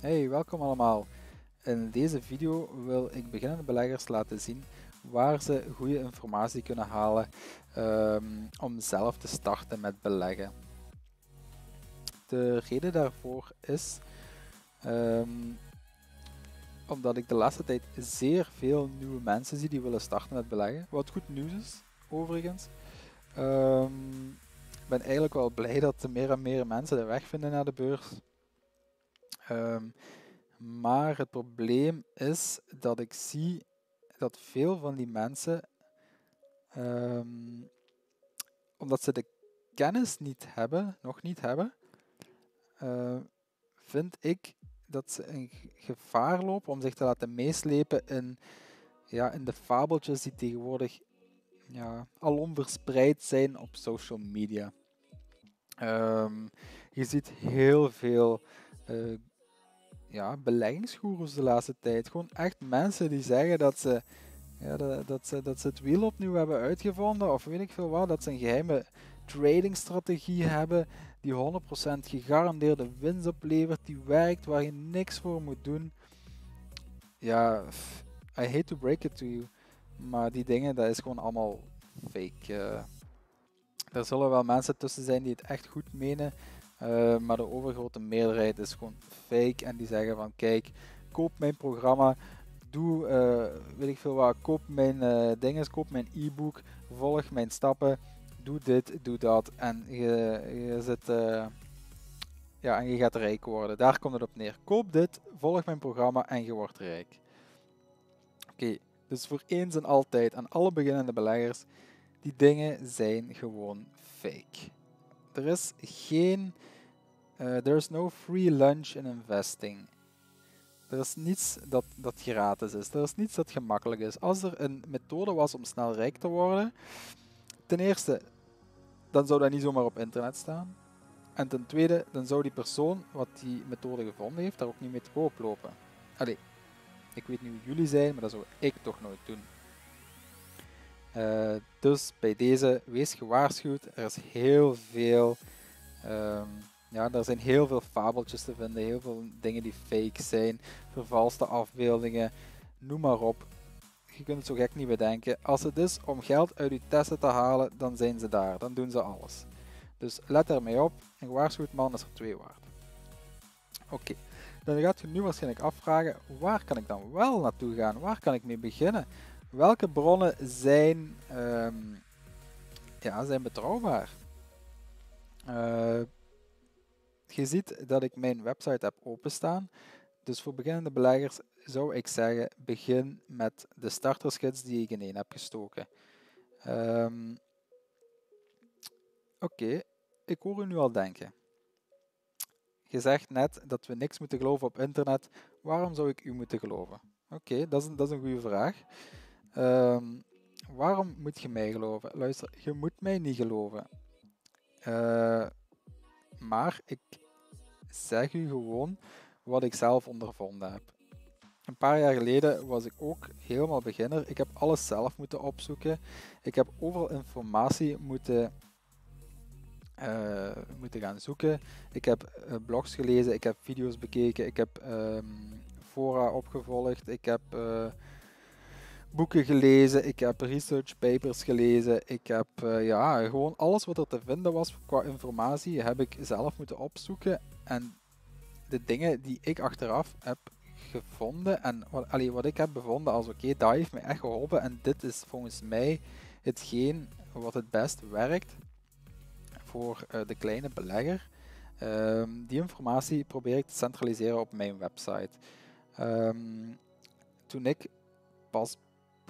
Hey, welkom allemaal. In deze video wil ik beginnende beleggers laten zien waar ze goede informatie kunnen halen um, om zelf te starten met beleggen. De reden daarvoor is um, omdat ik de laatste tijd zeer veel nieuwe mensen zie die willen starten met beleggen. Wat goed nieuws is, overigens. Um, ik ben eigenlijk wel blij dat meer en meer mensen de weg vinden naar de beurs. Um, maar het probleem is dat ik zie dat veel van die mensen, um, omdat ze de kennis niet hebben, nog niet hebben, uh, vind ik dat ze een gevaar lopen om zich te laten meeslepen in, ja, in de fabeltjes die tegenwoordig ja, alom verspreid zijn op social media. Um, je ziet heel veel uh, ja, beleggingsgoeroes de laatste tijd. Gewoon echt mensen die zeggen dat ze, ja, dat, dat, ze, dat ze het wiel opnieuw hebben uitgevonden, of weet ik veel wat, dat ze een geheime tradingstrategie hebben die 100% gegarandeerde winst oplevert, die werkt, waar je niks voor moet doen. Ja, I hate to break it to you, maar die dingen, dat is gewoon allemaal fake. Uh, er zullen wel mensen tussen zijn die het echt goed menen, uh, maar de overgrote meerderheid is gewoon fake en die zeggen van kijk, koop mijn programma, doe, uh, ik veel wat, koop mijn uh, dingen, koop mijn e-book, volg mijn stappen, doe dit, doe dat en je, je zit, ja, en je gaat rijk worden. Daar komt het op neer. Koop dit, volg mijn programma en je wordt rijk. Oké, dus voor eens en altijd aan alle beginnende beleggers, die dingen zijn gewoon fake. Er is geen. Uh, there is no free lunch in investing. Er is niets dat, dat gratis is. Er is niets dat gemakkelijk is. Als er een methode was om snel rijk te worden, ten eerste, dan zou dat niet zomaar op internet staan. En ten tweede, dan zou die persoon wat die methode gevonden heeft, daar ook niet mee te koop lopen. Allee, ik weet niet hoe jullie zijn, maar dat zou ik toch nooit doen. Uh, dus bij deze, wees gewaarschuwd. Er is heel veel. Um, ja, er zijn heel veel fabeltjes te vinden, heel veel dingen die fake zijn, vervalste afbeeldingen, noem maar op. Je kunt het zo gek niet bedenken. Als het is om geld uit je testen te halen, dan zijn ze daar. Dan doen ze alles. Dus let ermee op. Een gewaarschuwd man is er twee waard. Oké, dan gaat je nu waarschijnlijk afvragen, waar kan ik dan wel naartoe gaan? Waar kan ik mee beginnen? Welke bronnen zijn, um, ja, zijn betrouwbaar? Uh, je ziet dat ik mijn website heb openstaan. Dus voor beginnende beleggers zou ik zeggen, begin met de startersgids die ik ineen heb gestoken. Um, Oké, ik hoor u nu al denken. Je zegt net dat we niks moeten geloven op internet. Waarom zou ik u moeten geloven? Oké, okay, dat, dat is een goede vraag. Um, waarom moet je mij geloven? Luister, je moet mij niet geloven. Uh, maar ik zeg u gewoon wat ik zelf ondervonden heb. Een paar jaar geleden was ik ook helemaal beginner. Ik heb alles zelf moeten opzoeken. Ik heb overal informatie moeten, uh, moeten gaan zoeken. Ik heb uh, blogs gelezen, ik heb video's bekeken, ik heb um, fora opgevolgd, ik heb boeken gelezen, ik heb research papers gelezen, ik heb uh, ja, gewoon alles wat er te vinden was qua informatie heb ik zelf moeten opzoeken. En de dingen die ik achteraf heb gevonden en wat, wat ik heb bevonden als oké, okay, dat heeft me echt geholpen en dit is volgens mij hetgeen wat het best werkt voor uh, de kleine belegger. Um, die informatie probeer ik te centraliseren op mijn website. Um, toen ik pas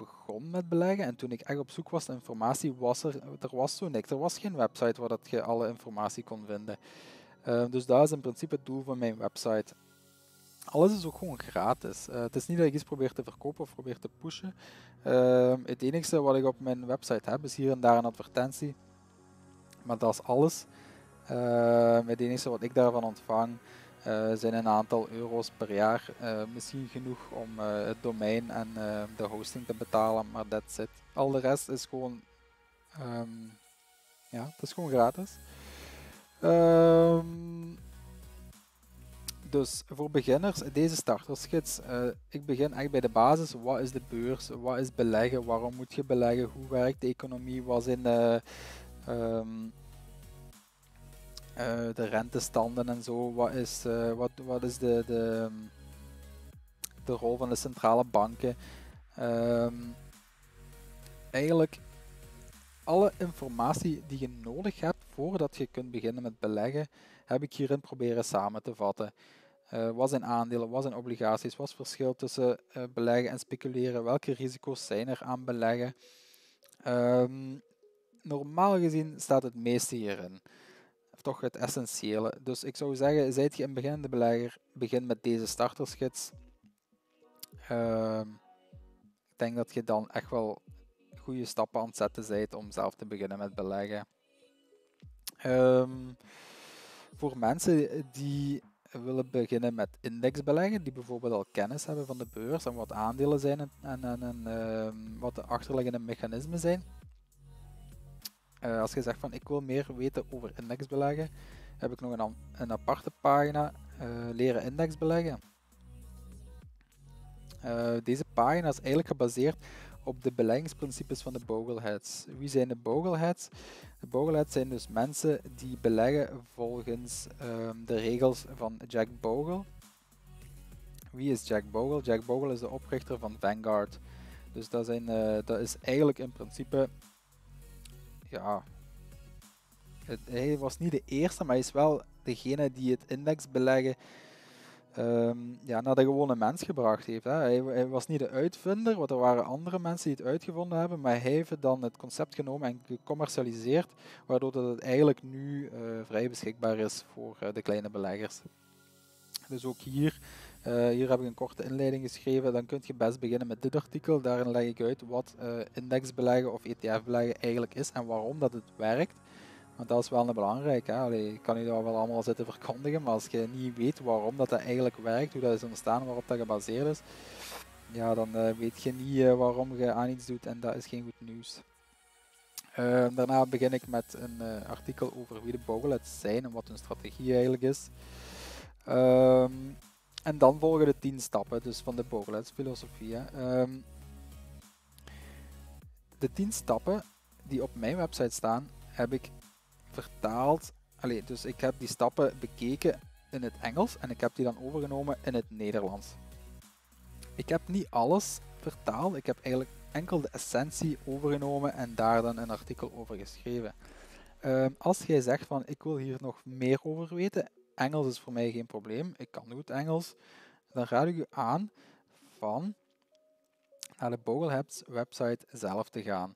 begon met beleggen en toen ik echt op zoek was naar informatie, was er, er was zo niks. Er was geen website waar dat je alle informatie kon vinden. Uh, dus dat is in principe het doel van mijn website. Alles is ook gewoon gratis. Uh, het is niet dat ik iets probeer te verkopen of probeer te pushen. Uh, het enige wat ik op mijn website heb is hier en daar een advertentie. Maar dat is alles. het enige wat ik daarvan ontvang zijn een aantal euro's per jaar. Uh, misschien genoeg om uh, het domein en de hosting te betalen, maar that's it. Al de rest is gewoon, um, ja, het is gewoon gratis. Um, dus voor beginners, deze startersgids. Uh, ik begin echt bij de basis. Wat is de beurs? Wat is beleggen? Waarom moet je beleggen? Hoe werkt de economie? Wat zijn de, uh, de rentestanden en zo? Wat is, uh, wat, wat is de, de, de rol van de centrale banken? Um, eigenlijk alle informatie die je nodig hebt voordat je kunt beginnen met beleggen, heb ik hierin proberen samen te vatten. Uh, wat zijn aandelen, wat zijn obligaties, wat is het verschil tussen beleggen en speculeren, welke risico's zijn er aan beleggen. Um, normaal gezien staat het meeste hierin. Toch het essentiële. Dus ik zou zeggen, zijt je een beginnende belegger, begin met deze startersgids. Uh, ik denk dat je dan echt wel goede stappen aan het zetten bent om zelf te beginnen met beleggen. Um, voor mensen die willen beginnen met indexbeleggen, die bijvoorbeeld al kennis hebben van de beurs en wat aandelen zijn en, en, en uh, wat de achterliggende mechanismen zijn. Uh, als je zegt van ik wil meer weten over indexbeleggen, heb ik nog een, een aparte pagina uh, leren indexbeleggen. Uh, deze pagina is eigenlijk gebaseerd op de beleggingsprincipes van de Bogleheads. Wie zijn de Bogleheads? De Bogleheads zijn dus mensen die beleggen volgens um, de regels van Jack Bogle. Wie is Jack Bogle? Jack Bogle is de oprichter van Vanguard. Dus dat, zijn, dat is eigenlijk in principe, ja, hij was niet de eerste, maar hij is wel degene die het indexbeleggen um, ja, naar de gewone mens gebracht heeft. Hè. Hij, hij, was niet de uitvinder, want er waren andere mensen die het uitgevonden hebben, maar hij heeft dan het concept genomen en gecommercialiseerd, waardoor dat het eigenlijk nu uh, vrij beschikbaar is voor uh, de kleine beleggers. Dus ook hier, uh, hier heb ik een korte inleiding geschreven, dan kun je best beginnen met dit artikel. Daarin leg ik uit wat indexbeleggen of ETF-beleggen eigenlijk is en waarom dat het werkt. Want dat is wel een belangrijk. Hè? Ik kan je dat wel allemaal zitten verkondigen, maar als je niet weet waarom dat, dat eigenlijk werkt, hoe dat is ontstaan, waarop dat gebaseerd is, ja, dan uh, weet je niet waarom je aan iets doet en dat is geen goed nieuws. Uh, daarna begin ik met een artikel over wie de Bogolets zijn en wat hun strategie eigenlijk is. Um, en dan volgen de 10 stappen dus van de Bogolets filosofie. Um, de 10 stappen die op mijn website staan, heb ik vertaald. Allee, dus ik heb die stappen bekeken in het Engels en ik heb die dan overgenomen in het Nederlands. Ik heb niet alles vertaald, ik heb eigenlijk enkel de essentie overgenomen en daar dan een artikel over geschreven. Um, als jij zegt van ik wil hier nog meer over weten, Engels is voor mij geen probleem, ik kan goed Engels, dan raad ik u aan van naar de Bogleheads website zelf te gaan.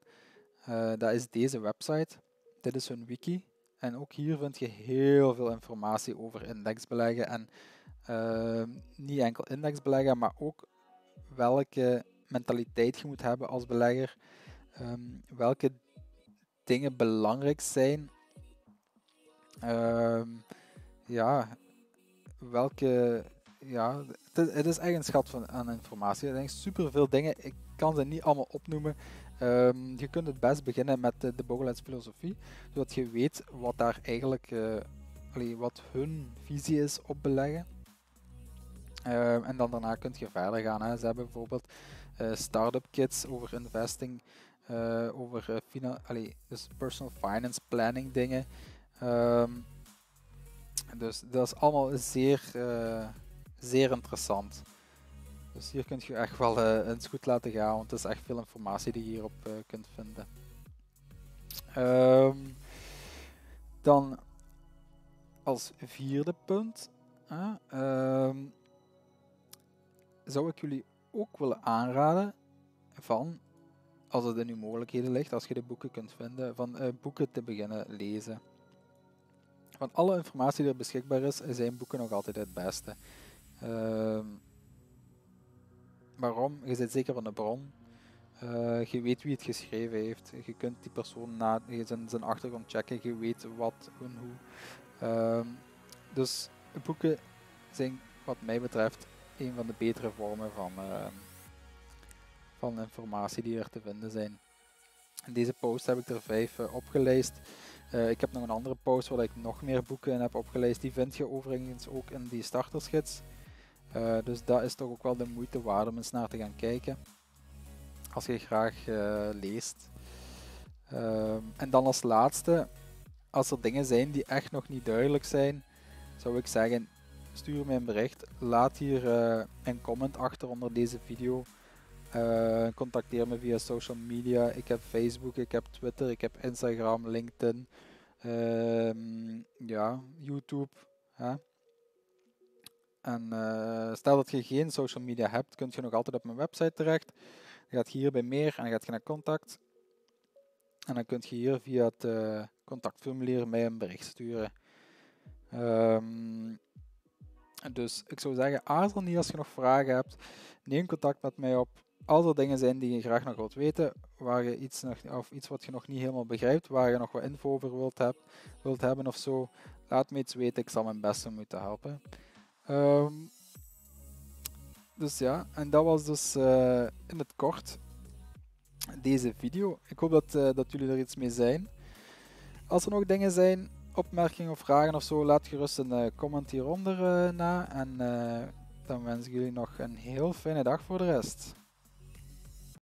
Uh, dat is deze website. Dit is hun wiki. En ook hier vind je heel veel informatie over indexbeleggen. En uh, niet enkel indexbeleggen, maar ook welke mentaliteit je moet hebben als belegger. Um, welke dingen belangrijk zijn. Um, ja, welke. Ja, het, het, is echt een schat van, aan informatie. Er zijn super veel dingen. Ik kan ze niet allemaal opnoemen. Um, je kunt het best beginnen met de, de filosofie, zodat je weet wat daar eigenlijk, allee, wat hun visie is op beleggen. Uh, en dan daarna kun je verder gaan. Hè. Ze hebben bijvoorbeeld uh, start-up kits over investing, uh, over dus personal finance planning dingen. Um, dus dat is allemaal zeer, zeer interessant. Dus hier kunt je echt wel eens goed laten gaan, want het is echt veel informatie die je hierop uh, kunt vinden. Um, dan als vierde punt um, zou ik jullie ook willen aanraden van, als het in uw mogelijkheden ligt, als je de boeken kunt vinden, van boeken te beginnen lezen. Van alle informatie die er beschikbaar is, zijn boeken nog altijd het beste. Uh, Waarom? Je zit zeker van de bron. Uh, je weet wie het geschreven heeft. Je kunt die persoon na zijn, zijn achtergrond checken. Je weet wat en hoe. Uh, dus boeken zijn wat mij betreft een van de betere vormen van, uh, van informatie die er te vinden zijn. In deze post heb ik er vijf uh, opgelijst. Uh, ik heb nog een andere post waar ik nog meer boeken in heb opgeleid. Die vind je overigens ook in die startersgids. Uh, dus dat is toch ook wel de moeite waard om eens naar te gaan kijken. Als je graag uh, leest. Ehm, en dan als laatste, als er dingen zijn die echt nog niet duidelijk zijn, zou ik zeggen, stuur me een bericht. Laat hier een comment achter onder deze video. Uh, contacteer me via social media. Ik heb Facebook, ik heb Twitter, ik heb Instagram, LinkedIn, uh, ja, YouTube. En uh, stel dat je geen social media hebt, kun je nog altijd op mijn website terecht. Je gaat hier bij meer en dan gaat je naar contact. En dan kun je hier via het uh, contactformulier mij een bericht sturen. Um, dus ik zou zeggen, aarzel niet als je nog vragen hebt. Neem contact met mij op als er dingen zijn die je graag nog wilt weten, waar je iets, nog, of iets wat je nog niet helemaal begrijpt, waar je nog wat info over wilt, wilt hebben of zo, laat me iets weten. Ik zal mijn best om u te helpen. Um, dus ja, en dat was dus uh, in het kort deze video. Ik hoop dat, uh, dat jullie er iets mee zijn. Als er nog dingen zijn, opmerkingen of vragen of zo, laat gerust een uh, comment hieronder na. En dan wens ik jullie nog een heel fijne dag voor de rest.